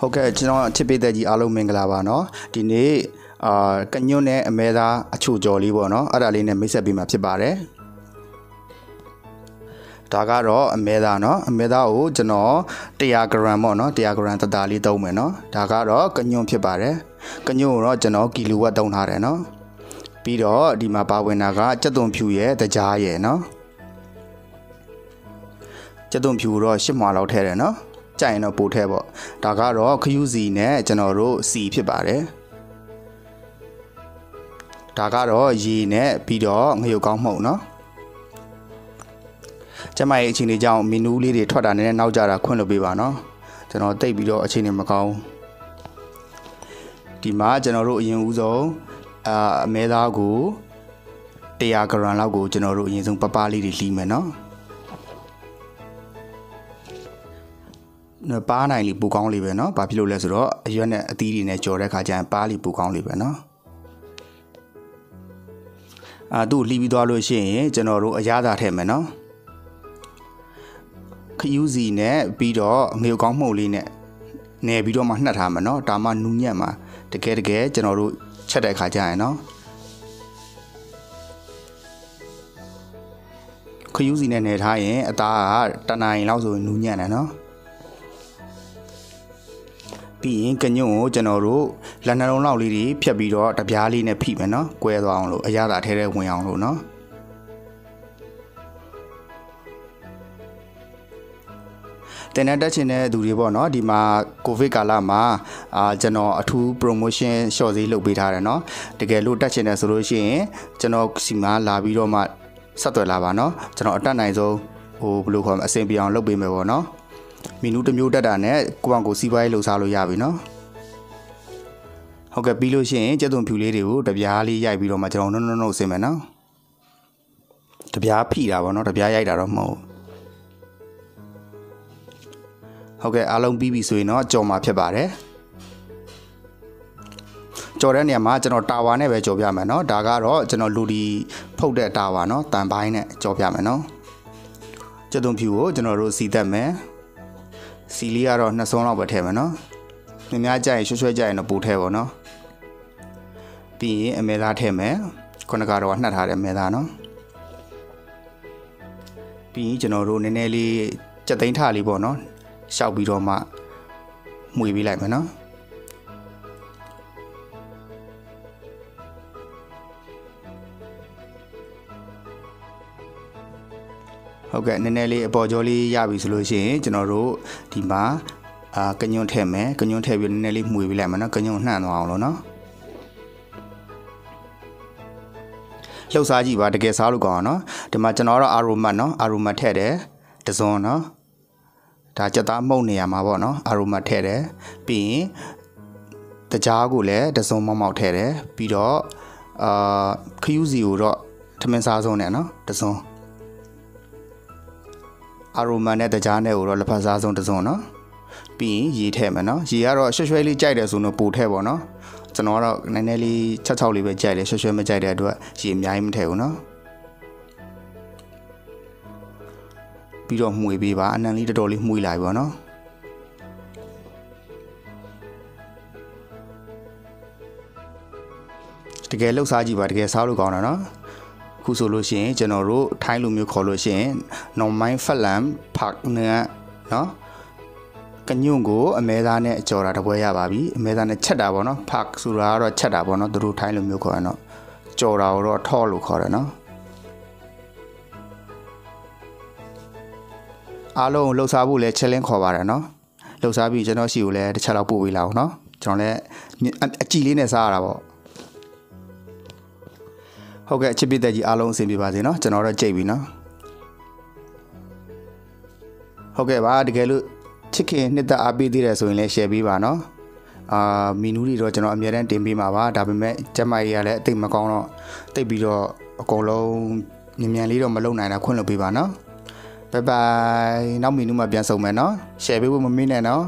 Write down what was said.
ဟုတ်ကဲ့ကျွန်တော်ချစ်ပေးတဲ့ကြီးအားလုံးမင်္ဂလာပါเนาะဒီနေ့အာကညွန့်နဲ့အမဲသားအချိုကြော်လေးပေါ့เนาะအဲ့ဒါလေးနဲ့မိတ်ဆက်ပေးမှာဖြစ်ပါတယ်ဒါကတော့အမဲသားเนาะအမဲသားကိုကျွန်တော်100 gram ပေါ့เนาะ100 gram တတာလေးသုံးမယ်เนาะဒါကတော့ကညွန့်ဖြစ်ပါတယ်ကညွန့်ကိုတော့ကျွန်တော်ကီလိုဝတ်သုံးထားတယ်เนาะပြီးတော့ဒီမှာပါဝင်တာကကြက်သွန်ဖြူရဲ့တကြားရဲ့เนาะကြက်သွန်ဖြူတော့10မွာလောက်ထည့်တယ်เนาะ ကြိုင်တော့ပို့ထဲပေါ့ဒါကတော့ခယူးစီနဲ့ကျွန်တော်တို့စီဖြစ်ပါတယ်ဒါကတော့ရေနဲ့ပြီးတော့ငရုတ်ကောင်းမှုန့်เนาะကျမရဲ့အချိန်လေးကြောင့်မီနူးလေးတွေထွက်တာနည်းနည်းနောက်ကျတာခွင့်လို့ပေးပါเนาะကျွန်တော်တိတ်ပြီးတော့အချိန်နေမကောင်းဒီမှာကျွန်တော်တို့အရင်ဦးဆုံးအာအမဲသားကို100 gram လောက်ကိုကျွန်တော်တို့အရင်ဆုံးပပလေးတွေလှီးမယ်เนาะ ပါးနိုင်လေးပူကောင်းလေးပဲเนาะဘာဖြစ်လို့လဲဆိုတော့အရွက်နဲ့အသီးတွေနဲ့ကြော်တဲ့ခါကျရင်ပါးလေးပူကောင်းလေးပဲเนาะအာသူ့လှီးပြီးသွားလို့ရှိရင်ကျွန်တော်တို့အရသာထည့်မယ်เนาะခယူးစီနဲ့ပြီးတော့ငရုတ်ကောင်းမှုန့်လေးနဲ့နယ်ပြီးတော့မှနှက်ထားမယ်เนาะဒါမှနူးညံ့မှာတကယ်တကယ်ကျွန်တော်တို့ချက်တဲ့ခါကျရင်เนาะခယူးစီနဲ့နယ်ထားရင်အသားကတနင်္လာရီလောက်ဆိုရင်နူးညံ့တယ်เนาะ ပြီးရင်ကညွန့်ကိုကျွန်တော်တို့လက်နှလုံးလောက်လေးတွေဖြတ်ပြီးတော့တပြားလေးနဲ့ဖိမယ်နော်။ကွဲသွားအောင်လို့အရသာထဲထဲဝင်အောင်လို့နော်။တင်တဲ့တက်ချင်တဲ့သူတွေပေါ့နော်ဒီမှာကိုဗစ်ကာလမှာအာကျွန်တော်အထူး promotion ရှော့ဈေးလုပ်ပေးထားတယ်နော်တကယ်လို့တက်ချင်တယ်ဆိုလို့ရှိရင်ကျွန်တော်စီမှာလာပြီးတော့မှဆက်သွယ်လာပါနော်ကျွန်တော်အတက်နိုင်ဆုံးဟိုဘယ်လိုခေါ်မလဲအဆင်ပြေအောင်လုပ်ပေးမယ်ပေါ့နော် မီနူးတစ်မျိုးတက်တာနဲ့ကိုယ့်အကိုစီးပွားရေးလှူစားလို့ရပြီနော်ဟုတ်ကဲ့ပြီးလို့ရှိရင်ကျက်သွန်ဖြူလေးတွေကိုတပြားလေးရိုက်ပြီးတော့မှကျွန်တော်နှုတ်နှုတ်နှုတ်ဆင်းမယ်နော်တပြားဖိတာပေါ့နော်တပြားရိုက်တာတော့မဟုတ်ဟုတ်ကဲ့အားလုံးပြီးပြီဆိုရင်တော့ကြော်မှာဖြစ်ပါတယ်ကြော်တဲ့နေရာမှာကျွန်တော်တာဝါနဲ့ပဲကြော်ပြမယ်เนาะဒါကတော့ကျွန်တော်လူဒီဖုတ်တဲ့တာဝါเนาะတန်ပိုင်းနဲ့ကြော်ပြမယ်เนาะကျက်သွန်ဖြူကိုကျွန်တော်တို့စီသက်မယ် စီလေးကတော့နှစ်စုံလောက်ပဲထည့်မယ်နော်။မြများကြရင်ရွှဲရွှဲကြရင်တော့ပို့ထည့်ပါနော်။ပြီးရင်အမဲသားထည့်မယ်။ခုနကတော့နှက်ထားတဲ့အမဲသားနော်။ပြီးရင်ကျွန်တော်တို့နည်းနည်းလေးကြက်သိန်းထလေးပေါ့နော်။ရှောက်ပြီးတော့မှမှွေပေးလိုက်မယ်နော်။ ဟုတ်ကဲ့နည်းနည်းလေးအပေါ်ကျော်လေးရပြီဆိုလို့ရှိရင်ကျွန်တော်တို့ဒီမှာအာကညွန့်ထည့်မယ်ကညွန့်ထည့်ပြီးနည်းနည်းလေးမှွေပေးလိုက်မယ်နော်ကညွန့်နှံ့သွားအောင်လို့နော်လှုပ်ရှားကြည့်ပါတကယ်စားလို့ကောင်းအောင်နော်ဒီမှာကျွန်တော်တော့အာရိုမတ်နော်အာရိုမတ်ထည့်တယ်တစွန်းနော်ဒါကြက်သားမှုန့်နေရမှာပေါ့နော်အာရိုမတ်ထည့်တယ်ပြီးရင်တကြားကိုလည်းတစွန်းမောက်မောက်ထည့်တယ်ပြီးတော့အာခယူးစီကိုတော့ထမင်းစားဆုံးနဲ့နော်တစွန်း အာရိုမန်နဲ့တကြားနဲ့ကိုတော့လက်ဖက်စားဆုံးတစ်စုံနော်ပြီးရင်ရေထည့်မယ်နော်ရေကတော့ရွှဲရွှဲလေးကြိုက်တယ်ဆိုတော့ပို့ထည့်ပါနော်ကျွန်တော်ကတော့နည်းနည်းလေးချက်ချောက်လေးပဲကြိုက်တယ်ရွှဲရွှဲမကြိုက်တဲ့အတွက်ရေအများကြီးမထည့်ဘူးနော်ပြီးတော့မှွေပေးပါအနံလေးတော်တော်လေးမှွေလာပြီပေါ့နော်တကယ်လှုပ်ရှားကြည့်ပါတကယ်စားလို့ကောင်းတာနော် ခုဆိုလို့ရှိရင်ကျွန်တော်တို့ထိုင်းလူမျိုးခေါ်လို့ရှိရင် normal flam park နဲ့နော်ကညွန့်ကိုအမဲသားနဲ့ကြော်တာတပွဲရပါပြီအမဲသားနဲ့ချက်တာပေါ့နော် park ဆိုတာကတော့ချက်တာပေါ့နော်သူတို့ထိုင်းလူမျိုးခေါ်ရင်တော့ကြော်တာကိုတော့ထော့လို့ခေါ်တယ်နော်အားလုံးလှုပ်ရှားဖို့လဲ challenge ခေါ်ပါတယ်နော်လှုပ်ရှားပြီးကျွန်တော်ရှိကိုလည်းတစ်ချက်လောက်ပို့ပေးလာအောင်နော်ကျွန်တော်လည်းအကြည့်လေးနဲ့စားရတာပေါ့ ဟုတ်ကဲ့အချစ်ပြတဲ့ကြီးအားလုံးအဆင်ပြေပါစေနော်ကျွန်တော်တော့ကြိတ်ပြီနော်ဟုတ်ကဲ့ပါတကယ်လို့ချစ်ခင်နှစ်သက်အားပေးသေးတယ်ဆိုရင်လည်း share ပေးပါနော်အာမီနူးတွေတော့ကျွန်တော်အများတန်းတင်ပေးမှာပါဒါပေမဲ့ကျမကြီးကလည်းအသိမကောင်းတော့တိတ်ပြီးတော့အကုန်လုံးမြန်မြန်လေးတော့မလုံနိုင်တာခွင့်လွှတ်ပေးပါနော် bye bye နောက်မီနူးမှာပြန်ဆုံမယ်နော် share ပေးဖို့မမေ့နဲ့နော်